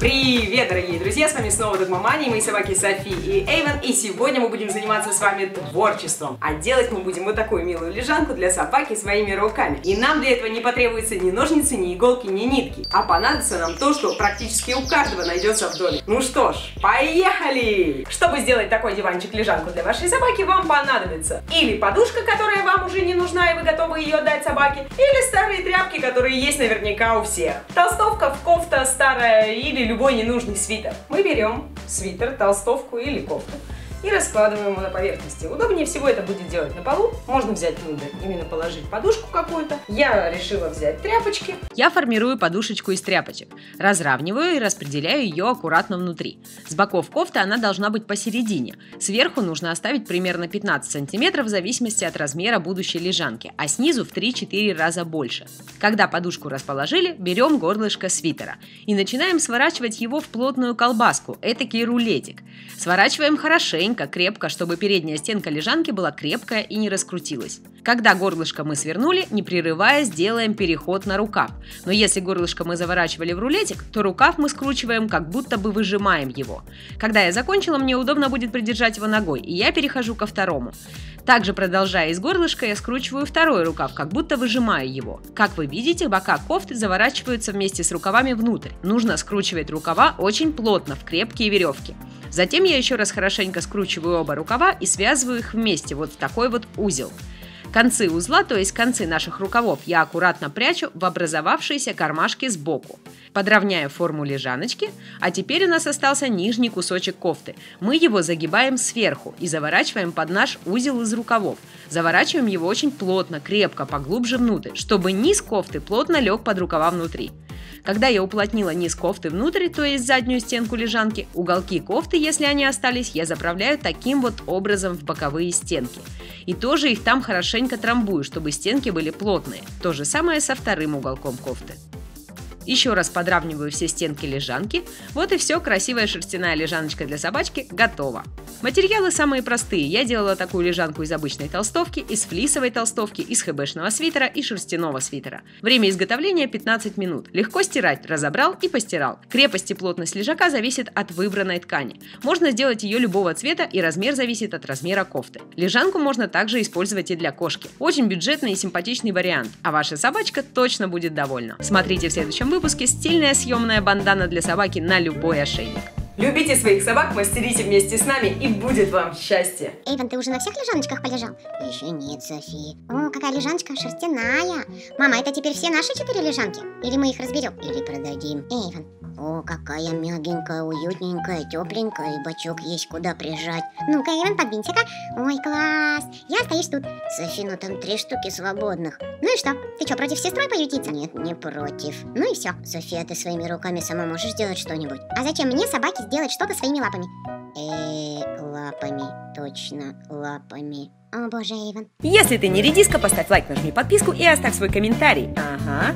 Привет, дорогие друзья, с вами снова Догмамани, мои собаки Софи и Эйвен, и сегодня мы будем заниматься с вами творчеством. А делать мы будем вот такую милую лежанку для собаки своими руками. И нам для этого не потребуется ни ножницы, ни иголки, ни нитки, а понадобится нам то, что практически у каждого найдется в доме. Ну что ж, поехали! Чтобы сделать такой диванчик-лежанку для вашей собаки, вам понадобится или подушка, которая вам уже не нужна, и вы готовы ее отдать собаке, или старые тряпки, которые есть наверняка у всех. Толстовка, кофта старая или любой ненужный свитер. Мы берем свитер, толстовку или кофту и раскладываем его на поверхности. Удобнее всего это будет делать на полу. Можно взять внутрь, именно положить подушку какую-то. Я решила взять тряпочки. Я формирую подушечку из тряпочек, разравниваю и распределяю ее аккуратно внутри. С боков кофты она должна быть посередине. Сверху нужно оставить примерно 15 сантиметров в зависимости от размера будущей лежанки, а снизу в 3-4 раза больше. Когда подушку расположили, берем горлышко свитера и начинаем сворачивать его в плотную колбаску, этакий рулетик. Сворачиваем хорошенько, хорошенько, крепко, чтобы передняя стенка лежанки была крепкая и не раскрутилась. Когда горлышко мы свернули, не прерываясь, делаем переход на рукав. Но если горлышко мы заворачивали в рулетик, то рукав мы скручиваем, как будто бы выжимаем его. Когда я закончила, мне удобно будет придержать его ногой, и я перехожу ко второму. Также продолжая из горлышка, я скручиваю второй рукав, как будто выжимаю его. Как вы видите, бока кофты заворачиваются вместе с рукавами внутрь. Нужно скручивать рукава очень плотно, в крепкие веревки. Затем я еще раз хорошенько скручиваю оба рукава и связываю их вместе, вот в такой вот узел. Концы узла, то есть концы наших рукавов, я аккуратно прячу в образовавшиеся кармашки сбоку. Подровняю форму лежаночки, а теперь у нас остался нижний кусочек кофты. Мы его загибаем сверху и заворачиваем под наш узел из рукавов. Заворачиваем его очень плотно, крепко, поглубже внутрь, чтобы низ кофты плотно лег под рукава внутри. Когда я уплотнила низ кофты внутрь, то есть заднюю стенку лежанки, уголки кофты, если они остались, я заправляю таким вот образом в боковые стенки. И тоже их там хорошенько трамбую, чтобы стенки были плотные. То же самое со вторым уголком кофты. Еще раз подравниваю все стенки лежанки. Вот и все, красивая шерстяная лежаночка для собачки готова. Материалы самые простые. Я делала такую лежанку из обычной толстовки, из флисовой толстовки, из хэбэшного свитера и шерстяного свитера. Время изготовления 15 минут. Легко стирать, разобрал и постирал. Крепость и плотность лежака зависит от выбранной ткани. Можно сделать ее любого цвета и размер зависит от размера кофты. Лежанку можно также использовать и для кошки. Очень бюджетный и симпатичный вариант, а ваша собачка точно будет довольна. Смотрите в следующем выпуске выпуске стильная съемная бандана для собаки на любой ошейник. Любите своих собак, мастерите вместе с нами, и будет вам счастье. Эйвен, ты уже на всех лежаночках полежал? Еще нет, Софи. О, какая лежаночка шерстяная. Мама, это теперь все наши четыре лежанки? Или мы их разберем? Или продадим? Эйвен, о, какая мягенькая, уютненькая, тепленькая, и бачок есть куда прижать. Ну-ка, Эйвен, подвинься-ка. Ой, класс. Я стоишь тут. Софи, ну там три штуки свободных. Ну и что? Ты что, против сестры поютиться? Нет, не против. Ну и все. София, ты своими руками сама можешь сделать что-нибудь? А зачем мне собаке сделать что-то своими лапами? Э, лапами, точно, лапами. О боже, Эйвен. Если ты не редиска, поставь лайк, нажми подписку и оставь свой комментарий. Ага.